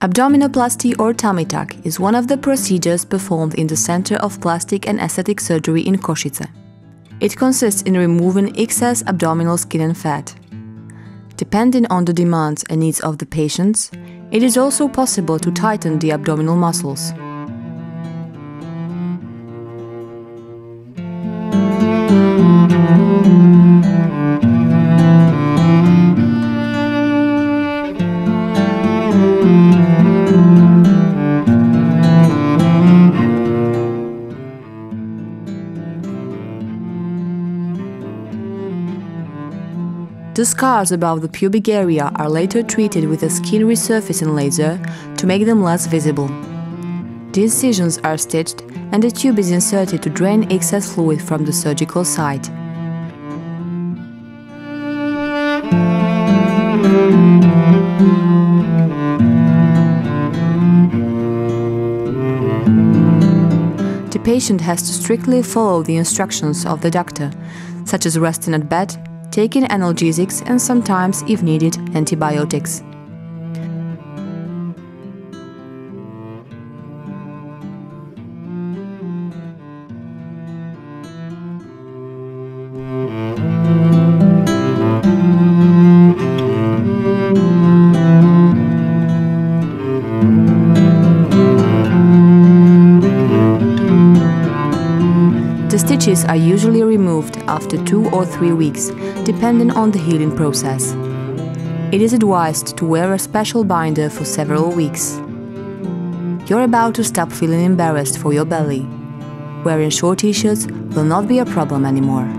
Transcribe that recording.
Abdominoplasty or tummy tuck is one of the procedures performed in the Center of Plastic and Aesthetic Surgery in Košice. It consists in removing excess abdominal skin and fat. Depending on the demands and needs of the patients, it is also possible to tighten the abdominal muscles. The scars above the pubic area are later treated with a skin resurfacing laser to make them less visible. The incisions are stitched and a tube is inserted to drain excess fluid from the surgical site. The patient has to strictly follow the instructions of the doctor, such as resting at bed taking analgesics and sometimes, if needed, antibiotics. Stitches are usually removed after two or three weeks, depending on the healing process. It is advised to wear a special binder for several weeks. You're about to stop feeling embarrassed for your belly. Wearing short t-shirts will not be a problem anymore.